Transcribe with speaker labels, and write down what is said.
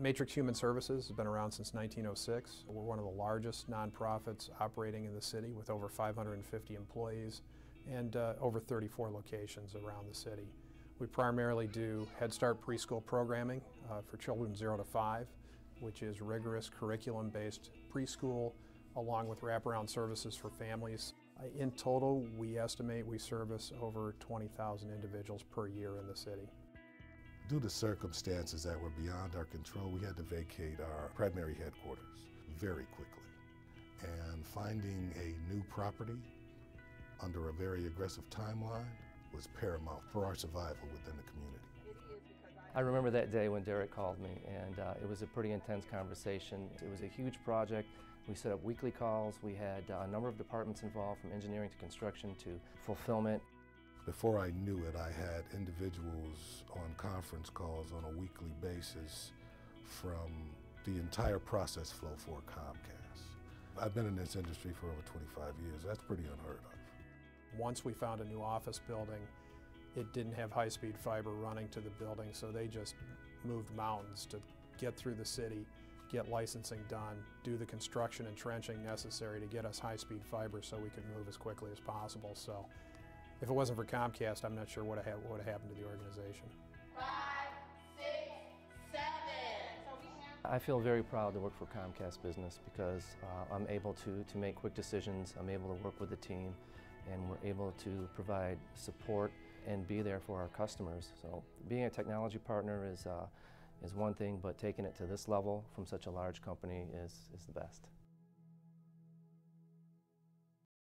Speaker 1: Matrix Human Services has been around since 1906. We're one of the largest nonprofits operating in the city with over 550 employees and uh, over 34 locations around the city. We primarily do Head Start preschool programming uh, for children 0 to 5, which is rigorous curriculum-based preschool along with wraparound services for families. Uh, in total, we estimate we service over 20,000 individuals per year in the city.
Speaker 2: Due to circumstances that were beyond our control, we had to vacate our primary headquarters very quickly. And finding a new property under a very aggressive timeline was paramount for our survival within the community.
Speaker 3: I remember that day when Derek called me and uh, it was a pretty intense conversation. It was a huge project. We set up weekly calls. We had uh, a number of departments involved from engineering to construction to fulfillment.
Speaker 2: Before I knew it, I had individuals on conference calls on a weekly basis from the entire process flow for Comcast. I've been in this industry for over 25 years. That's pretty unheard of.
Speaker 1: Once we found a new office building, it didn't have high-speed fiber running to the building, so they just moved mountains to get through the city, get licensing done, do the construction and trenching necessary to get us high-speed fiber so we could move as quickly as possible. So if it wasn't for Comcast, I'm not sure what would have happened to the organization.
Speaker 4: Five, six, seven.
Speaker 3: I feel very proud to work for Comcast Business because uh, I'm able to, to make quick decisions, I'm able to work with the team, and we're able to provide support and be there for our customers. So being a technology partner is, uh, is one thing, but taking it to this level from such a large company is, is the best.